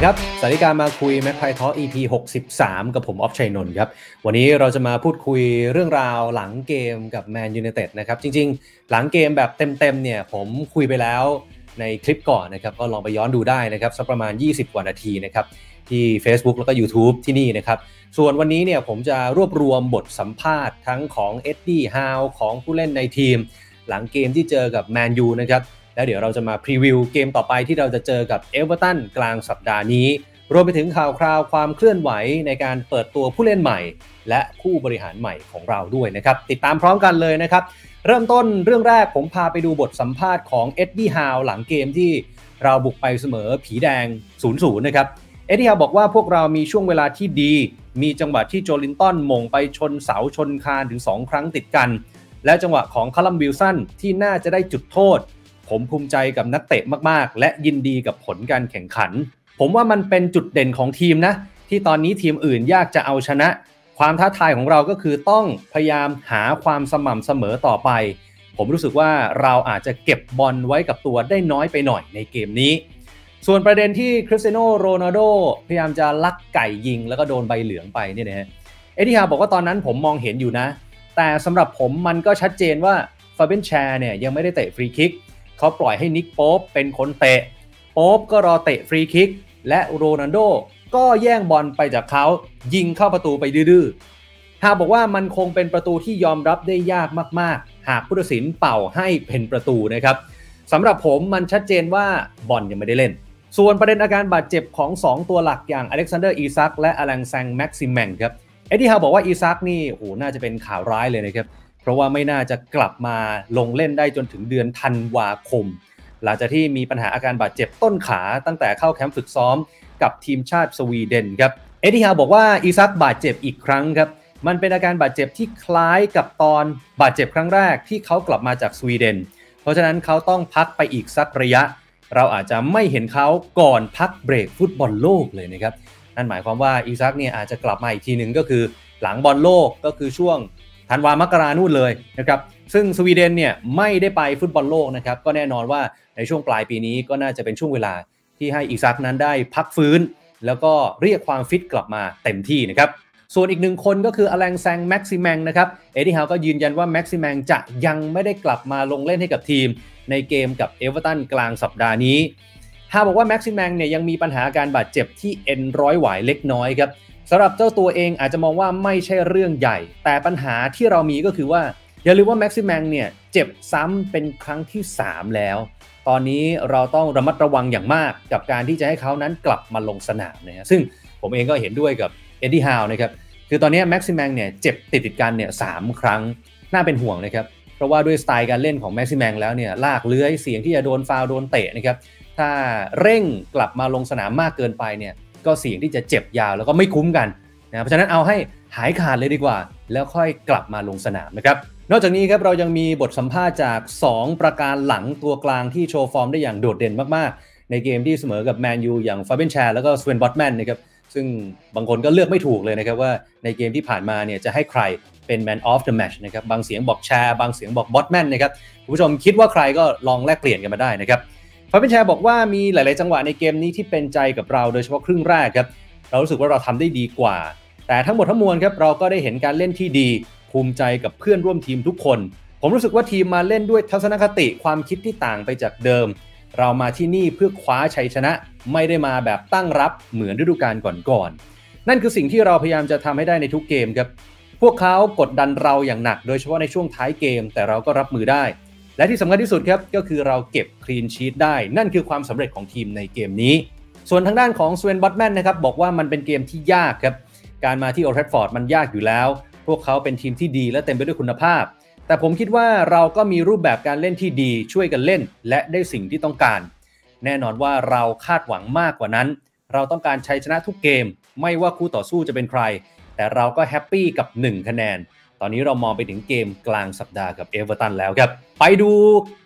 ดีครับ สาริการมาคุยแม็กไพทอ EP 63 กับผมออฟชัยนนท์ครับ วันนี้เราจะมาพูดคุยเรื่องราวหลังเกมกับแมนยู i นเต็ดนะครับ จริงๆ หลังเกมแบบเต็มๆ เนี่ยผมคุยไปแล้วในคลิปก่อนนะครับ ก็ลองไปย้อนดูได้นะครับ สักประมาณ 20 กว่านาทีนะครับ ที่ Facebook แล้วก็ YouTube ที่นี่นะครับ ส่วนวันนี้เนี่ยผมจะรวบรวมบทสัมภาษณ์ทั้งของเอ็ดดี้ฮาวของผู้เล่นในทีม หลังเกมที่เจอกับแมนยูนะครับ แล้วเดี๋ยวเราจะมาพรีวิวเกมต่อไปที่เราจะเจอกับเอเวอร์ตันกลางสัปดาห์นี้ รวมไปถึงข่าวคราวความเคลื่อนไหวในการเปิดตัวผู้เล่นใหม่ และผู้บริหารใหม่ของเราด้วยนะครับ ติดตามพร้อมกันเลยนะครับ เริ่มต้นเรื่องแรกผมพาไปดูบทสัมภาษณ์ของเอ็ดดี้ฮาวหลังเกมที่เราบุกไปเสมอผีแดง 0-0 นะครับเอ็ดดี้ฮาวบอกว่าพวกเรามีช่วงเวลาที่ดี มีจังหวะที่โจลินตันโหม่งไปชนเสาชนคานถึง 2 ครั้งติดกัน และจังหวะของคาลัมบิลสันที่น่าจะได้จุดโทษ ผมภูมิใจกับนักเตะมาก ๆ และยินดีกับผลการแข่งขัน ผมว่ามันเป็นจุดเด่นของทีมนะ ที่ตอนนี้ทีมอื่นยากจะเอาชนะ ความท้าทายของเราก็คือต้องพยายามหาความสม่ำเสมอต่อไป ผมรู้สึกว่าเราอาจจะเก็บบอลไว้กับตัวได้น้อยไปหน่อยในเกมนี้ ส่วนประเด็นที่คริสเตียโนโรนัลโดพยายามจะลักไก่ยิงแล้วก็โดนใบเหลืองไปเนี่ยนะฮะเอ็ดดี้ฮาวบอกว่าตอนนั้นผมมองเห็นอยู่นะ แต่สำหรับผมมันก็ชัดเจนว่าฟาเบนแชร์เนี่ยยังไม่ได้เตะฟรีคิก เขาปล่อยให้นิกโป๊ปเป็นคนเตะ โป๊ปก็รอเตะฟรีคิก และโรนัลโดก็แย่งบอลไปจากเขายิงเข้าประตูไปดื้อๆฮาวบอกว่ามันคงเป็นประตูที่ยอมรับได้ยากมากๆ หากผู้ตัดสินเป่าให้เป็นประตูนะครับสำหรับผมมันชัดเจนว่าบอลยังไม่ได้เล่น ส่วนประเด็นอาการบาดเจ็บของ 2 ตัวหลักอย่างอเล็กซานเดอร์อีซักและอลังแซงแม็กซิแมงครับเอ็ดดี้ฮาวบอกว่าอีซักนี่โอ้น่าจะเป็นข่าวร้ายเลยนะครับ เพราะว่าไม่น่าจะกลับมาลงเล่นได้จนถึงเดือนธันวาคม หลังจากที่มีปัญหาอาการบาดเจ็บต้นขาตั้งแต่เข้าแคมป์ฝึกซ้อมกับทีมชาติสวีเดนครับเอ็ดดี้ฮาวบอกว่าอีซักบาดเจ็บอีกครั้งครับมันเป็นอาการบาดเจ็บที่คล้ายกับตอนบาดเจ็บครั้งแรกที่เขากลับมาจากสวีเดน เพราะฉะนั้นเขาต้องพักไปอีกสักระยะ เราอาจจะไม่เห็นเขาก่อนพักเบรกฟุตบอลโลกเลยนะครับ นั่นหมายความว่าอีซักเนี่ยอาจจะกลับมาอีกทีหนึ่งก็คือหลังบอลโลกก็คือช่วง ธันวามกรานู่นเลยนะครับซึ่งสวีเดนเนี่ยไม่ได้ไปฟุตบอลโลกนะครับก็แน่นอนว่าในช่วงปลายปีนี้ก็น่าจะเป็นช่วงเวลาที่ให้อีซักนั้นได้พักฟื้น แล้วก็เรียกความฟิตกลับมาเต็มที่นะครับส่วนอีกหนึ่งคนก็คืออลังแซงแม็กซิแมงนะครับเอ็ดดี้ฮาวก็ยืนยันว่าแม็กซิแมงจะยังไม่ได้กลับมาลงเล่นให้กับทีม ในเกมกับเอเวอร์ตันกลางสัปดาห์นี้ฮาวบอกว่าแม็กซิแมงเนี่ยยังมีปัญหาการบาดเจ็บที่เอ็นร้อยหวายเล็กน้อยครับ สำหรับเจ้าตัวเองอาจจะมองว่าไม่ใช่เรื่องใหญ่ แต่ปัญหาที่เรามีก็คือว่า อย่าลืมว่าแม็กซิแมงเนี่ยเจ็บซ้ำเป็นครั้งที่ 3 แล้ว ตอนนี้เราต้องระมัดระวังอย่างมากกับการที่จะให้เขานั้นกลับมาลงสนามนะฮะซึ่งผมเองก็เห็นด้วยกับเอ็ดดี้ฮาวนะครับคือตอนนี้แม็กซิแมงเนี่ยเจ็บติดติดกันเนี่ย 3 ครั้งน่าเป็นห่วงนะครับเพราะว่าด้วยสไตล์การเล่นของแม็กซิแมงแล้วเนี่ยลากเลื้อยเสี่ยงที่จะโดนฟาวล์โดนเตะนะครับถ้าเร่งกลับมาลงสนามมากเกินไปเนี่ย ก็เสี่ยงที่จะเจ็บยาวแล้วก็ไม่คุ้มกันนะเพราะฉะนั้นเอาให้หายขาดเลยดีกว่า แล้วค่อยกลับมาลงสนามนะครับนอกจากนี้ครับเรายังมีบทสัมภาษณ์จาก 2 ปราการหลังตัวกลางที่โชว์ฟอร์มได้อย่างโดดเด่นมากๆ ในเกมที่เสมอกับแมนยูอย่างฟาเบนแชร์แล้วก็สเวนบอตแมนนะครับซึ่งบางคนก็เลือกไม่ถูกเลยนะครับว่าในเกมที่ผ่านมาเนี่ยจะให้ใครเป็น Man of the Match นะครับบางเสียงบอกแชร์บางเสียงบอกบอตแมนนะครับคุณผู้ชมคิดว่าใครก็ลองแลกเปลี่ยนกันมาได้นะครับ ฟาเบนแชร์บอกว่ามีหลาย ๆ จังหวะในเกมนี้ที่เป็นใจกับเราโดยเฉพาะครึ่งแรกครับ เรารู้สึกว่าเราทำได้ดีกว่า แต่ทั้งหมดทั้งมวลครับเราก็ได้เห็นการเล่นที่ดี ภูมิใจกับเพื่อนร่วมทีมทุกคน ผมรู้สึกว่าทีมมาเล่นด้วยทัศนคติความคิดที่ต่างไปจากเดิม เรามาที่นี่เพื่อคว้าชัยชนะ ไม่ได้มาแบบตั้งรับเหมือนฤดูกาลก่อนๆนั่นคือสิ่งที่เราพยายามจะทำให้ได้ในทุกเกมครับพวกเขากดดันเราอย่างหนัก โดยเฉพาะในช่วงท้ายเกม แต่เราก็รับมือได้ และที่สำคัญที่สุดครับก็คือเราเก็บคลีนชีตได้ นั่นคือความสำเร็จของทีมในเกมนี้ ส่วนทางด้านของสเวนบอตแมนนะครับบอกว่ามันเป็นเกมที่ยากครับ การมาที่โอลด์แทฟอร์ดมันยากอยู่แล้ว พวกเขาเป็นทีมที่ดีและเต็มไปด้วยคุณภาพ แต่ผมคิดว่าเราก็มีรูปแบบการเล่นที่ดีช่วยกันเล่น และได้สิ่งที่ต้องการ แน่นอนว่าเราคาดหวังมากกว่านั้น เราต้องการชัยชนะทุกเกม ไม่ว่าคู่ต่อสู้จะเป็นใคร แต่เราก็ happy กับ 1 คะแนน ตอนนี้เรามองไปถึงเกมกลางสัปดาห์กับเอเวอร์ตันแล้วครับ ไปดู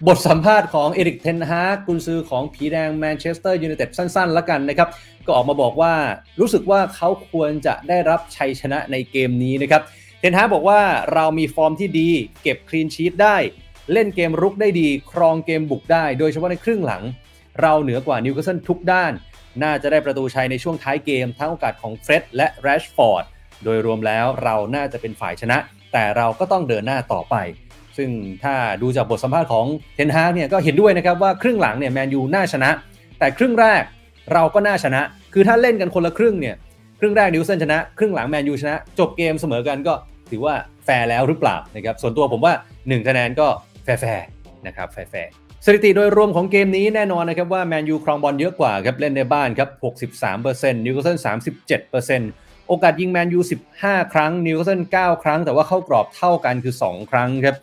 บทสัมภาษณ์ของเอริกเทนฮากกุนซือของผีแดงแมนเชสเตอร์ยูไนเต็ดสั้นๆ แล้วกันนะครับ ก็ออกมาบอกว่ารู้สึกว่าเขาควรจะได้รับชัยชนะในเกมนี้นะครับ เทนฮากบอกว่าเรามีฟอร์มที่ดี เก็บ clean sheet ได้ เล่นเกมรุกได้ดี ครองเกมบุกได้ โดยเฉพาะในครึ่งหลัง เราเหนือกว่านิวคาสเซิลทุกด้าน น่าจะได้ประตูชัยในช่วงท้ายเกมทั้งโอกาสของเฟร็ดและแรชฟอร์ดโดยรวมแล้วเราน่าจะเป็นฝ่ายชนะ แต่เราก็ต้องเดินหน้าต่อไป ซึ่งถ้าดูจากบทสัมภาษณ์ของเทนฮากเนี่ยก็เห็นด้วยนะครับว่าครึ่งหลังเนี่ยแมนยูน่าชนะ แต่ครึ่งแรกเราก็น่าชนะ คือถ้าเล่นกันคนละครึ่งเนี่ยครึ่งแรกนิวคาสเซิลชนะ ครึ่งหลังแมนยูชนะ จบเกมเสมอกันก็ถือว่าแฟร์แล้วหรือเปล่านะครับส่วนตัวผมว่า1คะแนนก็แฟร์นะครับแฟร์สถิติโดยรวมของเกมนี้แน่นอนนะครับว่าแมนยูครองบอลเยอะกว่าครับเล่นในบ้านครับ 63%นิวคาสเซิล37% โอกาสยิงแมนยู 15 ครั้ง นิวคาสเซิล 9 ครั้ง แต่ว่าเข้ากรอบเท่ากันคือ 2 ครั้งครับ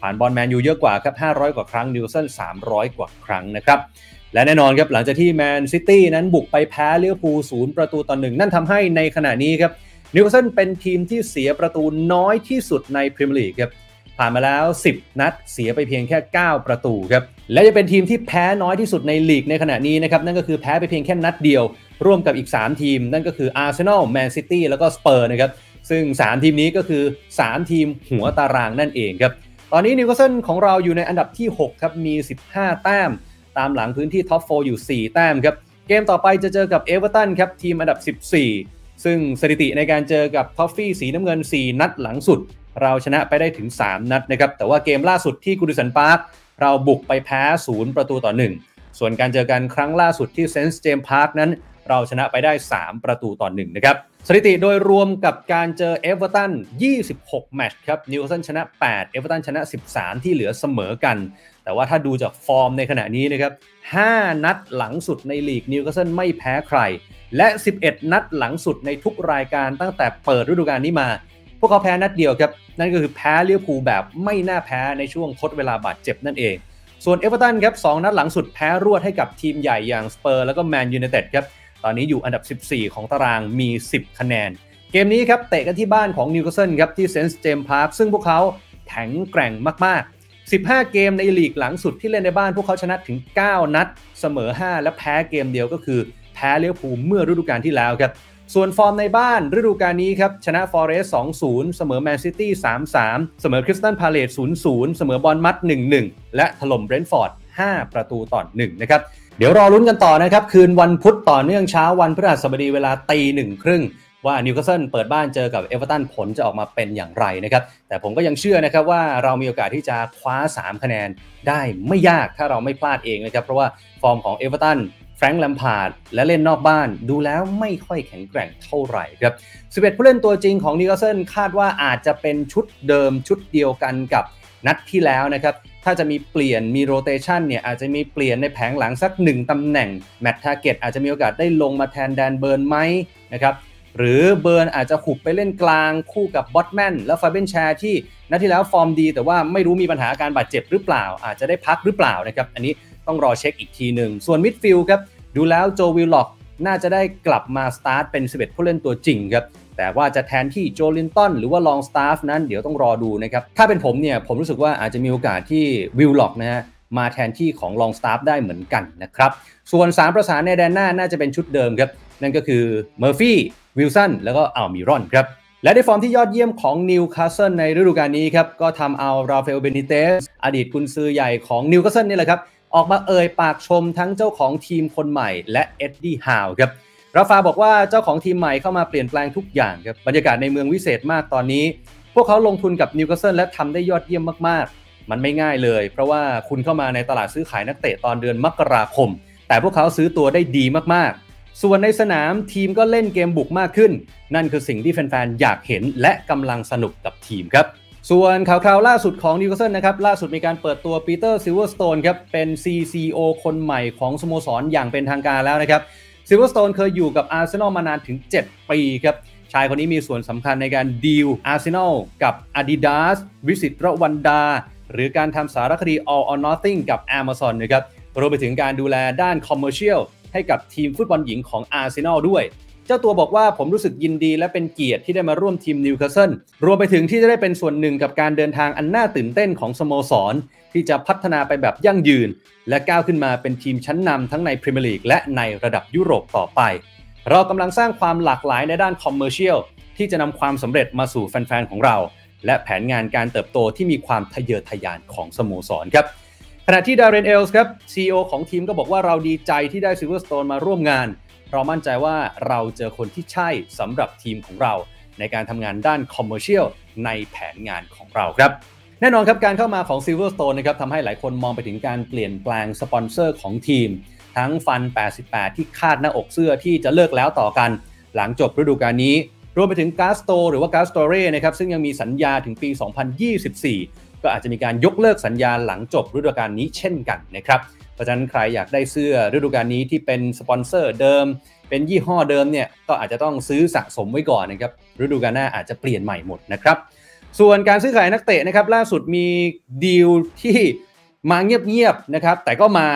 ผ่านบอลแมนยูเยอะกว่าครับ 500 กว่าครั้ง นิวคาสเซิล 300 กว่าครั้งนะครับ และแน่นอนครับหลังจากที่แมนซิตี้นั้นบุกไปแพ้ลิเวอร์พูลศูนย์ประตูต่อหนึ่งนั่นทำให้ในขณะนี้ครับนิวคาสเซิลเป็นทีมที่เสียประตูน้อยที่สุดในพรีเมียร์ลีกครับผ่านมาแล้ว 10 นัดเสียไปเพียงแค่ 9 ประตูครับและจะเป็นทีมที่แพ้น้อยที่สุดในลีกในขณะนี้นะครับนั่นก็คือแพ้ไปเพียงแค่นัดเดียว ร่วมกับอีก 3 ทีม นั่นก็คืออาร์เซนอลแมนซิตี้แล้วก็สเปอร์สนะครับ ซึ่ง 3 ทีมนี้ก็คือ 3 ทีมหัวตารางนั่นเองครับ ตอนนี้นิวคาสเซิลของเราอยู่ในอันดับที่ 6 ครับ มี 15 แต้ม ตามหลังพื้นที่ top 4 อยู่ 4 แต้มครับ เกมต่อไปจะเจอกับเอเวอร์ตันครับ ทีมอันดับ 14 ซึ่งสถิติในการเจอกับท็อฟฟี่สีน้ำเงิน 4 นัดหลังสุด เราชนะไปได้ถึง 3 นัดนะครับ แต่ว่าเกมล่าสุดที่กูดิสันพาร์คเราบุกไปแพ้ศูนย์ประตูต่อ 1 ส่วนการเจอกันครั้งล่าสุดที่เซนต์เจมส์พาร์คนั้น เราชนะไปได้ 3 ประตูต่อ1นะครับสถิติโดยรวมกับการเจอเอเวอร์ตัน 26 แมตช์ครับ นิวคาสเซิลชนะ 8 เอเวอร์ตันชนะ 13 ที่เหลือเสมอกัน แต่ว่าถ้าดูจากฟอร์มในขณะนี้นะครับ 5 นัดหลังสุดในลีกนิวคาสเซิลไม่แพ้ใคร และ 11 นัดหลังสุดในทุกรายการตั้งแต่เปิดฤดูกาลนี้มา พวกเขาแพ้นัดเดียวครับ นั่นก็คือแพ้ลิเวอร์พูลแบบไม่น่าแพ้ในช่วงทดเวลาบาดเจ็บนั่นเอง ส่วนเอเวอร์ตันครับสองนัดหลังสุดแพ้รวดให้กับทีมใหญ่อย่างสเปอร์สแล้วก็แมนยูไนเต็ดครับ ตอนนี้อยู่อันดับ 14 ของตารางมี 10 คะแนน เกมนี้ครับเตะกันที่บ้านของนิวคาสเซิลครับที่เซนต์เจมส์พาร์คซึ่งพวกเขาแข็งแกร่งมาก ๆ 15 เกมในลีกหลังสุดที่เล่นในบ้านพวกเขาชนะถึง 9 นัด เสมอ 5 และแพ้เกมเดียวก็คือ แพ้ลิเวอร์พูลเมื่อฤดูกาลที่แล้วครับ ส่วนฟอร์มในบ้านฤดูกาลนี้ครับ ชนะฟอร์เรสต์2-0 เสมอแมนซิตี้ 3-3 เสมอคริสตัลพาเลซ0-0 เสมอ บอร์นมัธ 1-1 และถล่มเบรนท์ฟอร์ด 5 ประตูต่อ1นะครับ เดี๋ยวรอลุ้นกันต่อนะครับ คืนวันพุธต่อเนื่องเช้าวันพฤหัสบดีเวลาตีหนึ่งครึ่งว่านิวคาสเซิลเปิดบ้านเจอกับเอเวอร์ตันผลจะออกมาเป็นอย่างไรนะครับ แต่ผมก็ยังเชื่อนะครับว่าเรามีโอกาสที่จะคว้า 3 คะแนนได้ไม่ยากถ้าเราไม่พลาดเองนะครับ เพราะว่าฟอร์มของเอเวอร์ตันแฟรงค์แลมพาร์ดและเล่นนอกบ้านดูแล้วไม่ค่อยแข็งแกร่งเท่าไหร่ครับ 11 ผู้เล่นตัวจริงของนิวคาสเซิลคาดว่าอาจจะเป็นชุดเดิมชุดเดียวกันกับนัดที่แล้วนะครับ ถ้าจะมีเปลี่ยนมี rotation เนี่ยอาจจะมีเปลี่ยนในแผงหลังสัก 1 ตำแหน่งแมตต์ทาร์เก็ตอาจจะมีโอกาสได้ลงมาแทนแดนเบิร์นไหมนะครับหรือเบิร์นอาจจะหุบไปเล่นกลางคู่กับบอตแมนและฟาเบียนแชร์ที่นัดที่แล้วฟอร์มดี แต่ว่าไม่รู้มีปัญหาการบาดเจ็บหรือเปล่า อาจจะได้พักหรือเปล่านะครับอันนี้ต้องรอเช็คอีกทีหนึ่งส่วนมิดฟิลด์ครับดูแล้วโจวิลล็อกน่าจะได้กลับมาสตาร์ทเป็น11ผู้เล่นตัวจริงครับ แต่ว่าจะแทนที่โจลินตันหรือว่าลองสตาฟนั้นเดี๋ยวต้องรอดูนะครับ ถ้าเป็นผมเนี่ย ผมรู้สึกว่าอาจจะมีโอกาสที่วิลล็อกนะฮะมาแทนที่ของลองสตาฟได้เหมือนกันนะครับ ส่วน 3 ประสานในแดนหน้าน่าจะเป็นชุดเดิมครับ นั่นก็คือเมอร์ฟี่วิลสันแล้วก็อัลมิรอนครับและในฟอร์มที่ยอดเยี่ยมของนิวคาสเซิลในฤดูกาลนี้ครับ ก็ทำเอาราฟาเอลเบนิเตสอดีตกุนซือใหญ่ของนิวคาสเซิลนี่แหละครับ ออกมาเอ่ยปากชมทั้งเจ้าของทีมคนใหม่และเอ็ดดี้ฮาวครับ ราฟาบอกว่าเจ้าของทีมใหม่เข้ามาเปลี่ยนแปลงทุกอย่างครับบรรยากาศในเมืองวิเศษมากตอนนี้ พวกเขาลงทุนกับนิวคาสเซิลและทำได้ยอดเยี่ยมมากๆ มันไม่ง่ายเลย เพราะว่าคุณเข้ามาในตลาดซื้อขายนักเตะตอนเดือนมกราคม แต่พวกเขาซื้อตัวได้ดีมากๆ ส่วนในสนามทีมก็เล่นเกมบุกมากขึ้น นั่นคือสิ่งที่แฟนๆอยากเห็นและกำลังสนุกกับทีมครับส่วนข่าวคราวล่าสุดของนิวคาสเซิลนะครับ ล่าสุดมีการเปิดตัวปีเตอร์ซิลเวอร์สโตนครับ เป็น CCO คนใหม่ของสโมสรอย่างเป็นทางการแล้วนะครับ ซิลเวอร์สโตนเคยอยู่กับอาร์เซนอลมานานถึง 7 ปีครับ ชายคนนี้มีส่วนสำคัญในการดีลอาร์เซนอลกับ Adidas Visit Rwanda หรือการทำสารคดี All or Nothing กับ Amazon นะครับรวมไปถึงการดูแลด้าน commercial ให้กับทีมฟุตบอลหญิงของอาร์เซนอลด้วย เจ้าตัวบอกว่าผมรู้สึกยินดีและเป็นเกียรติที่ได้มาร่วมทีมนิวคาสเซิลรวมไปถึงที่จะได้เป็นส่วนหนึ่งกับการเดินทางอันน่าตื่นเต้นของสโมสร ที่จะพัฒนาไปแบบยั่งยืน และก้าวขึ้นมาเป็นทีมชั้นนำทั้งในพรีเมียร์ลีกและในระดับยุโรปต่อไป เรากำลังสร้างความหลากหลายในด้าน commercial ที่จะนำความสำเร็จมาสู่แฟนๆของเรา และแผนงานการเติบโตที่มีความทะเยอทะยานของสโมสรครับขณะที่ดาร์เรนเอลส์ครับ CEO ของทีมก็บอกว่าเราดีใจที่ได้ซิลเวอร์สโตนมาร่วมงาน เรามั่นใจว่าเราเจอคนที่ใช่สำหรับทีมของเรา ในการทำงานด้าน commercial ในแผนงานของเราครับแน่นอนครับการเข้ามาของ Silverstone นะครับทำให้หลายคนมองไปถึงการเปลี่ยนแปลงสปอนเซอร์ของทีม ทั้งฟัน 88 ที่คาดหน้าอกเสื้อที่จะเลิกแล้วต่อกัน หลังจบฤดูกาลนี้ รวมไปถึงกาสโตหรือว่ากาสโตเร่นะครับซึ่งยังมีสัญญาถึงปี 2024 ก็อาจจะมีการยกเลิกสัญญาหลังจบฤดูกาลนี้เช่นกันนะครับ เพราะฉะนั้นใครอยากได้เสื้อฤดูกาลนี้ที่เป็นสปอนเซอร์เดิม เป็นยี่ห้อเดิมเนี่ยก็อาจจะต้องซื้อสะสมไว้ก่อนนะครับฤดูกาลหน้าอาจจะเปลี่ยนใหม่หมดนะครับส่วนการซื้อขายนักเตะนะครับล่าสุดมีดีลที่มาเงียบๆนะครับแต่ก็มา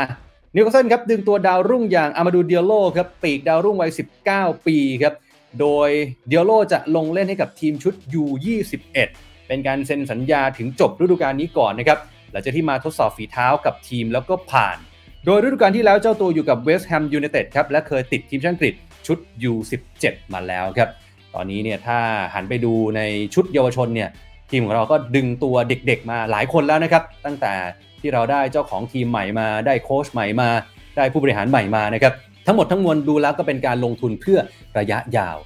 นิวคาสเซิลครับดึงตัวดาวรุ่งอย่างอามาดูเดียโลครับปีกดาวรุ่งวัย 19 ปีครับโดยเดียโลจะลงเล่นให้กับทีมชุด U21 เป็นการเซ็นสัญญาถึงจบฤดูกาลนี้ก่อนนะครับ หลังจากที่มาทดสอบฝีเท้ากับทีมแล้วก็ผ่าน โดยฤดูกาลที่แล้วเจ้าตัวอยู่กับเวสต์แฮมยูไนเต็ดครับและเคยติดทีมชาติอังกฤษชุด U17 มาแล้วครับ ตอนนี้เนี่ยถ้าหันไปดูในชุดเยาวชนเนี่ยทีมของเราก็ดึงตัวเด็กๆมาหลายคนแล้วนะครับ ตั้งแต่ที่เราได้เจ้าของทีมใหม่มาได้โค้ชใหม่มา ได้ผู้บริหารใหม่มานะครับทั้งหมดทั้งมวลดูแล้วก็เป็นการลงทุนเพื่อระยะยาว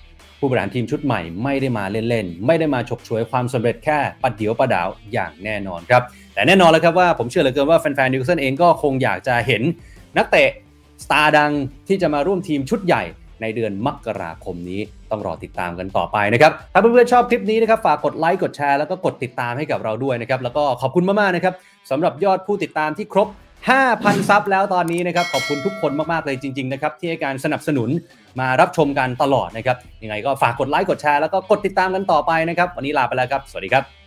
ผู้บริหารทีมชุดใหม่ไม่ได้มาเล่นๆ ไม่ได้มาฉกฉวยความสำเร็จแค่ประเดี๋ยวประด๋าวอย่างแน่นอนครับแต่แน่นอนแล้วครับว่าผมเชื่อเหลือเกินว่าแฟนๆนิวคาสเซิลเองก็คงอยากจะเห็นนักเตะสตาร์ดังที่จะมาร่วมทีมชุดใหญ่ในเดือนมกราคมนี้ต้องรอติดตามกันต่อไปนะครับ ถ้าเพื่อนๆชอบคลิปนี้นะครับ ฝากกดไลค์กดแชร์แล้วก็กดติดตามให้กับเราด้วยนะครับ แล้วก็ขอบคุณมากๆนะครับสำหรับยอดผู้ติดตามที่ครบ 5,000 ซับแล้วตอนนี้นะครับ ขอบคุณทุกคนมาก ๆ เลยจริง ๆ นะครับ ที่ให้การสนับสนุนมารับชมกันตลอดนะครับ ยังไงก็ฝากกดไลค์กดแชร์แล้วก็กดติดตามกันต่อไปนะครับ วันนี้ลาไปแล้วครับ สวัสดีครับ